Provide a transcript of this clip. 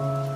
Thank you.